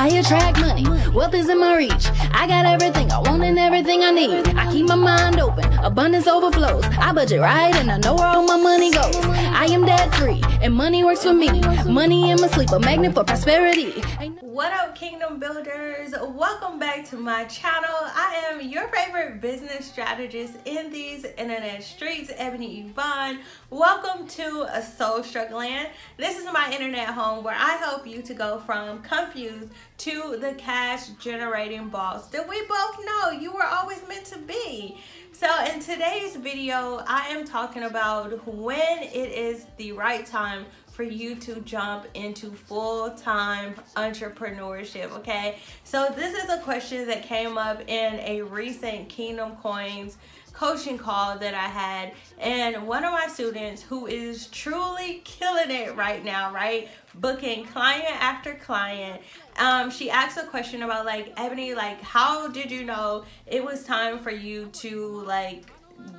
I attract money, wealth is in my reach. I got everything I want and everything I need. I keep my mind open, abundance overflows. I budget right and I know where all my money goes. I am debt free and money works for me. Money in my sleep, a magnet for prosperity. What up, Kingdom Builders? Welcome back to my channel. I am your favorite business strategist in these internet streets, Ebony Evaughn. Welcome to a Soul Struggling. This is my internet home where I help you to go from confused to the cash generating boss that we both know you were always meant to be. So in today's video, I am talking about when it is the right time for you to jump into full-time entrepreneurship okay so this is a question that came up in a recent kingdom coins coaching call that I had and one of my students who is truly killing it right now right? Booking client after client. Um she asked a question about like Ebony like how did you know it was time for you to like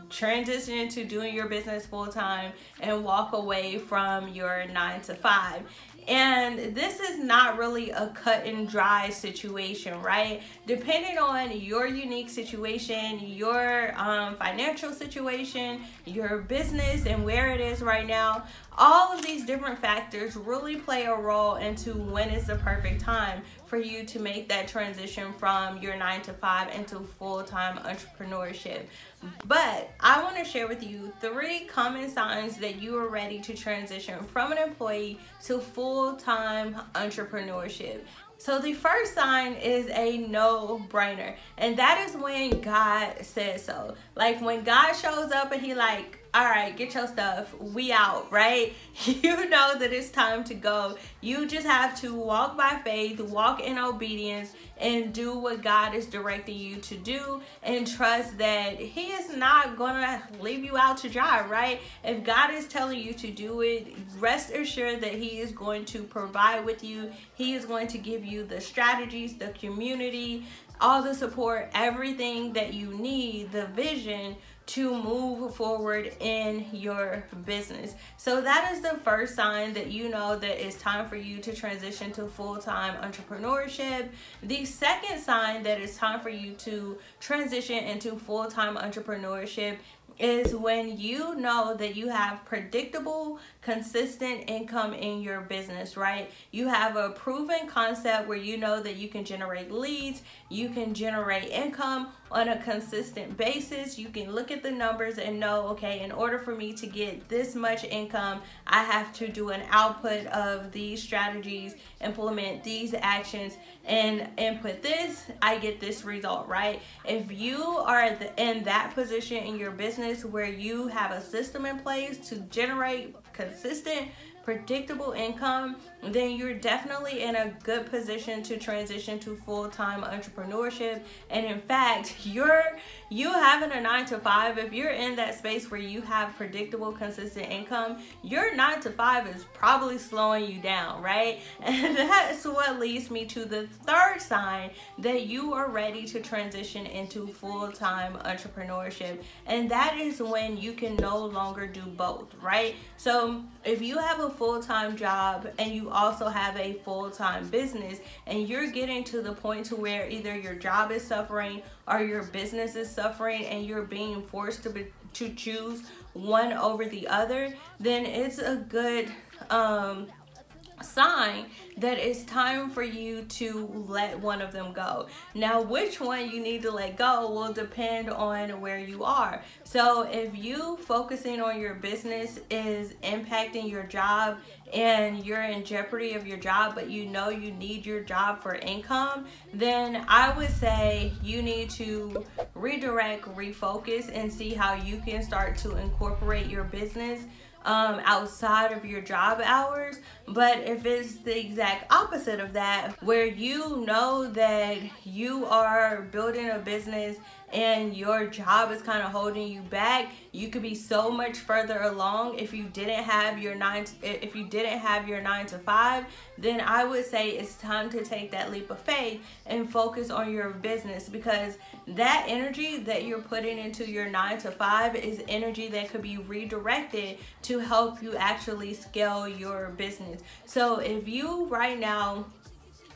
transition into doing your business full time and walk away from your nine to five. And this is not really a cut and dry situation, right? Depending on your unique situation, your um, financial situation, your business, and where it is right now, all of these different factors really play a role into when is the perfect time for you to make that transition from your nine to five into full-time entrepreneurship. But I want to share with you three common signs that you are ready to transition from an employee to full-time entrepreneurship. So the first sign is a no-brainer, and that is when God says so. Like when God shows up and he like, all right, get your stuff. We out, right? You know that it's time to go. You just have to walk by faith, walk in obedience, and do what God is directing you to do and trust that He is not to leave you out to dry, right? If God is telling you to do it, rest assured that He is going to provide with you. He is going to give you the strategies, the community, all the support, everything that you need, the vision to move forward in your business. So that is the first sign that you know that it's time for you to transition to full-time entrepreneurship. The second sign that it's time for you to transition into full-time entrepreneurship is when you know that you have predictable, consistent income in your business, right? You have a proven concept where you know that you can generate leads, you can generate income on a consistent basis. You can look at the numbers and know, okay, in order for me to get this much income, I have to do an output of these strategies, implement these actions, and input this, I get this result, right? If you are in that position in your business where you have a system in place to generate consistent predictable income, then you're definitely in a good position to transition to full-time entrepreneurship. And in fact, you're you having a nine to five, if you're in that space where you have predictable, consistent income, your nine to five is probably slowing you down, right? And that's what leads me to the third sign that you are ready to transition into full-time entrepreneurship. And that is when you can no longer do both, right? So if you have a full-time job and you also have a full-time business and you're getting to the point to where either your job is suffering or your business is suffering and you're being forced to be, to choose one over the other then it's a good um sign that it's time for you to let one of them go. Now, which one you need to let go will depend on where you are. So if you focusing on your business is impacting your job and you're in jeopardy of your job, but you know you need your job for income, then I would say you need to redirect, refocus, and see how you can start to incorporate your business um, outside of your job hours. But if it's the exact opposite of that, where you know that you are building a business and your job is kind of holding you back you could be so much further along. If you didn't have your nine to, if you didn't have your nine to five then i would say it's time to take that leap of faith and focus on your business because that energy that you're putting into your nine to five is energy that could be redirected to help you actually scale your business so if you right now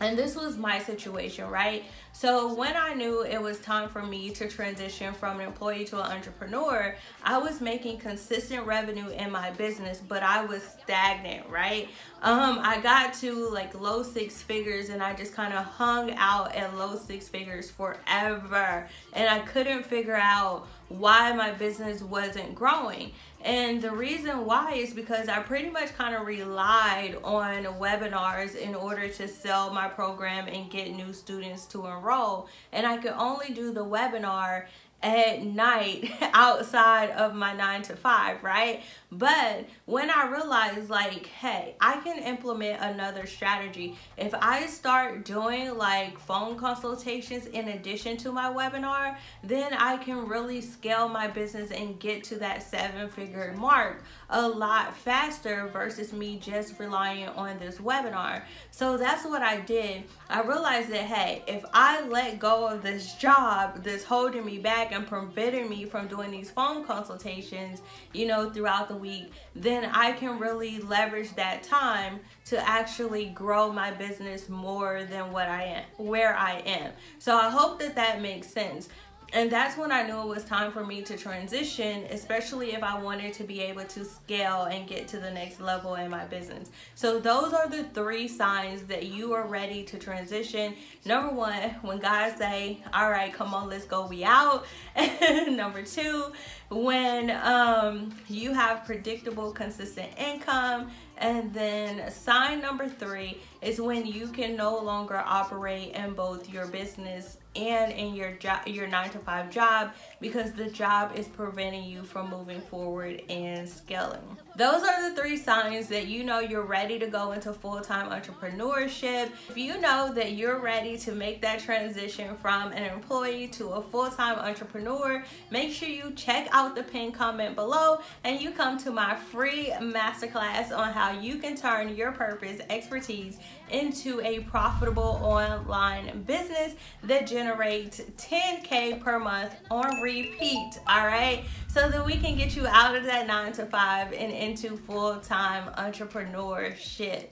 And this was my situation, right? So when I knew it was time for me to transition from an employee to an entrepreneur, I was making consistent revenue in my business, but I was stagnant, right? Um, I got to like low six figures and I just kind of hung out at low six figures forever. And I couldn't figure out why my business wasn't growing. And the reason why is because I pretty much kind of relied on webinars in order to sell my program and get new students to enroll. And I could only do the webinar at night outside of my nine to five, right? But when I realized, like, hey, I can implement another strategy. If I start doing like phone consultations in addition to my webinar, then I can really scale my business and get to that seven figure mark a lot faster versus me just relying on this webinar. So that's what I did. I realized that, hey, if I let go of this job that's holding me back and preventing me from doing these phone consultations, you know, throughout the week, then I can really leverage that time to actually grow my business more than what I am, where I am. So I hope that that makes sense. And that's when I knew it was time for me to transition, especially if I wanted to be able to scale and get to the next level in my business. So, those are the three signs that you are ready to transition. Number one, when guys say, All right, come on, let's go, we out. Number two, when um, you have predictable, consistent income. And then sign number three is when you can no longer operate in both your business and in your job your nine to five job because the job is preventing you from moving forward and scaling. Those are the three signs that you know you're ready to go into full-time entrepreneurship. If you know that you're ready to make that transition from an employee to a full-time entrepreneur. Make sure you check out the pinned comment below and you come to my free masterclass on how you can turn your purpose expertise into a profitable online business that generates 10K per month on repeat. All right. So that we can get you out of that nine to five and into full time entrepreneurship.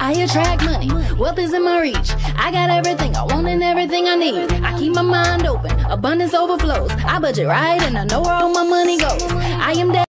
I attract money, wealth is in my reach. I got everything I want and everything I need. I keep my mind open, abundance overflows. I budget right and I know where all my money goes. I am.